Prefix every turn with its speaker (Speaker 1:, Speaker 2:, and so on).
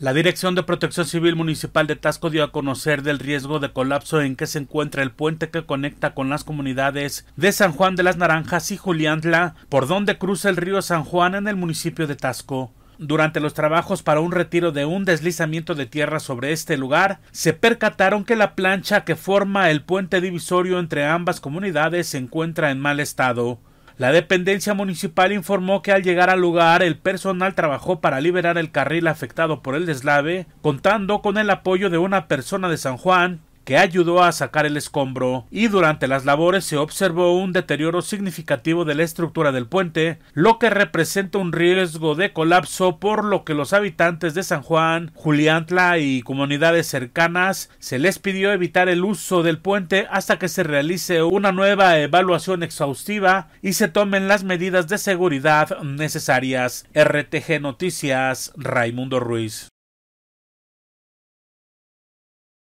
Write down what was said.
Speaker 1: La Dirección de Protección Civil Municipal de Tasco dio a conocer del riesgo de colapso en que se encuentra el puente que conecta con las comunidades de San Juan de las Naranjas y Juliantla, por donde cruza el río San Juan en el municipio de Tasco. Durante los trabajos para un retiro de un deslizamiento de tierra sobre este lugar, se percataron que la plancha que forma el puente divisorio entre ambas comunidades se encuentra en mal estado. La dependencia municipal informó que al llegar al lugar el personal trabajó para liberar el carril afectado por el deslave, contando con el apoyo de una persona de San Juan que ayudó a sacar el escombro, y durante las labores se observó un deterioro significativo de la estructura del puente, lo que representa un riesgo de colapso por lo que los habitantes de San Juan, Juliantla y comunidades cercanas se les pidió evitar el uso del puente hasta que se realice una nueva evaluación exhaustiva y se tomen las medidas de seguridad necesarias. RTG Noticias, Raimundo Ruiz.